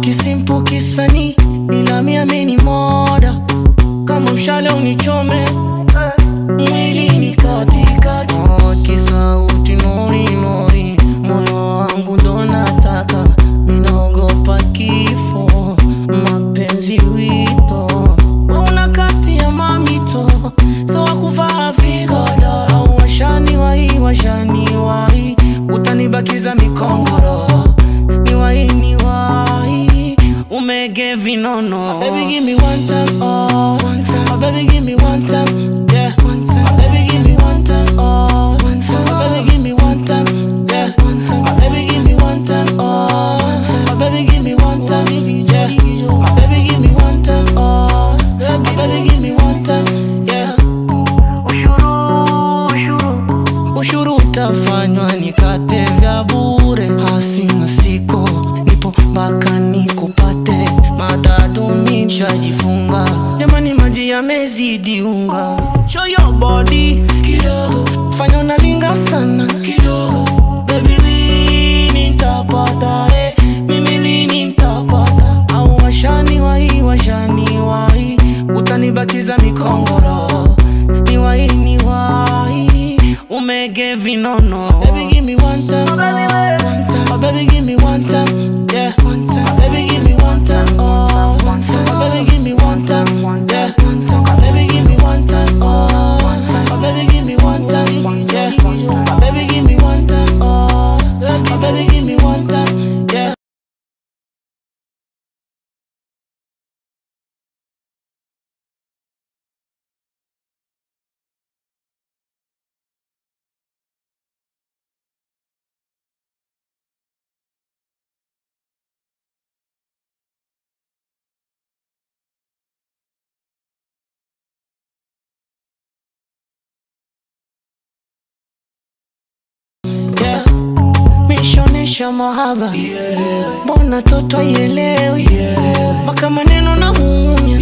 Kisimpo kisani ila mi ameni moda kama mshale unichome umege vinono baby give me one time oh one time oh, baby give me one time yeah. One time oh, baby give me one time oh one time oh, baby give me one time yeah. One time oh, baby give me one time oh oh, baby give me one time yeah. Baby give me one time oh baby give me one time yeah. Ushuru utafanywa nikate vya bure. Hasina siko nipo mpaka nikupate matatu nishajifunga. Jamani maji yamezidi unga. Show your body. Kidogo. Fanya unalinga sana. Kidogo. Baby lini nitapata? Eh mimi lini nitapata? Au washani wai washani wai utanibakiza mikongoro ni wai ni wai umege vinono baby give me one time. Oh, one time. Oh, baby give me one time mishonesha mahaba. Mbona toto aielewi mpaka maneno na munya